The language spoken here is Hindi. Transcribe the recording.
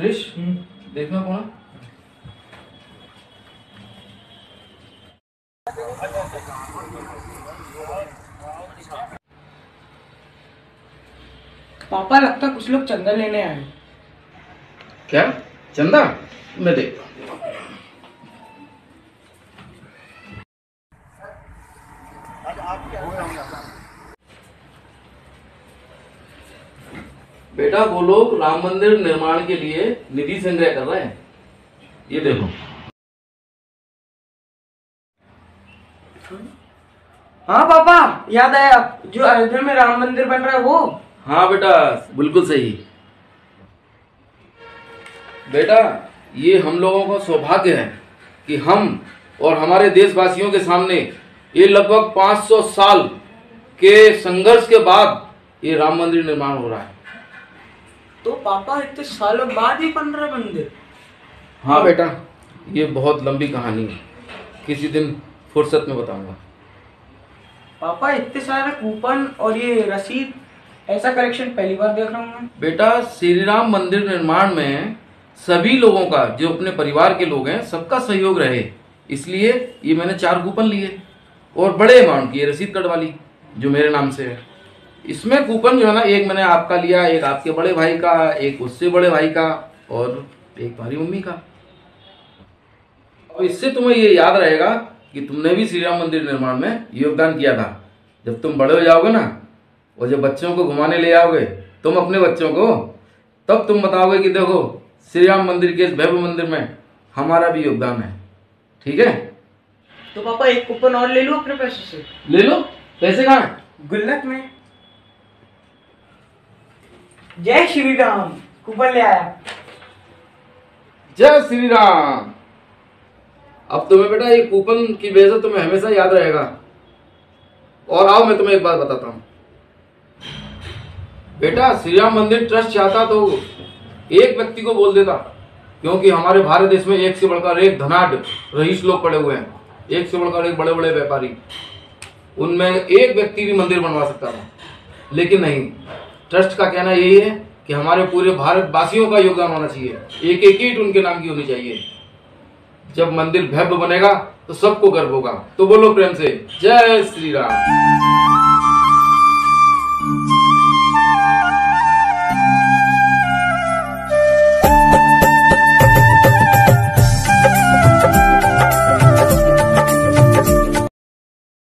क्रिश देखना कौन पापा लगता कुछ लोग चंदा लेने आए। क्या? चंदा? मैं देखता हूँ। बेटा वो लोग राम मंदिर निर्माण के लिए निधि संग्रह कर रहे हैं। ये देखो। हाँ पापा याद आया। जो अयोध्या में राम मंदिर बन रहा है वो। हाँ बेटा बिल्कुल सही। बेटा ये हम लोगों का सौभाग्य है कि हम और हमारे देशवासियों के सामने ये लगभग 500 साल के संघर्ष के बाद ये राम मंदिर निर्माण हो रहा है। तो पापा इतने सालों बाद ही बन रहा है मंदिर हाँ बेटा ये बहुत लंबी कहानी है। किसी दिन फुर्सत में बताऊँगा। पापा इतने सारे कूपन और ये रसीद ऐसा कलेक्शन पहली बार देख रहा हूँ मैं। बेटा श्री राम मंदिर निर्माण में सभी लोगों का जो अपने परिवार के लोग हैं सबका सहयोग रहे। इसलिए ये मैंने चार कूपन लिए और बड़े अमाउंट की रसीद कटवा ली जो मेरे नाम से है। इसमें कूपन जो है ना एक मैंने आपका लिया एक आपके बड़े भाई का एक उससे बड़े भाई का और एक तुम्हारी मम्मी का। और इससे तुम्हें ये याद रहेगा कि तुमने भी श्री राम मंदिर निर्माण में योगदान किया था। जब तुम बड़े हो जाओगे ना और जब बच्चों को घुमाने ले आओगे तुम अपने बच्चों को तब तुम बताओगे कि देखो श्री राम मंदिर के इस भव्य मंदिर में हमारा भी योगदान है। ठीक है? तो पापा एक कूपन और ले लो अपने पैसे से। ले लो। पैसे कहाँ गुल्लक में। जय श्री राम कूपन ले आया। जय श्री राम अब तुम्हें बेटा ये कूपन की वजह से तुम्हें हमेशा याद रहेगा। और आओ मैं तुम्हें एक बात बताता हूँ। बेटा श्री राम मंदिर ट्रस्ट चाहता तो एक व्यक्ति को बोल देता, क्योंकि हमारे भारत देश में एक से बढ़कर एक धनाढ़ रईस लोग पड़े हुए हैं। एक से बढ़कर एक बड़े बड़े व्यापारी। उनमें एक व्यक्ति भी मंदिर बनवा सकता था, लेकिन नहीं। ट्रस्ट का कहना यही है कि हमारे पूरे भारत वासियों का योगदान होना चाहिए। एक एक ईट उनके नाम की होनी चाहिए। जब मंदिर भव्य बनेगा तो सबको गर्व होगा। तो बोलो प्रेम से, जय श्री राम।